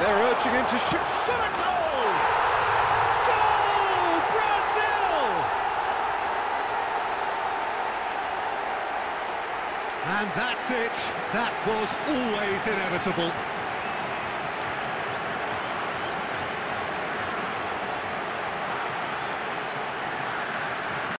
They're urging him to shoot. Shot a goal! Goal! Brazil! And that's it. That was always inevitable.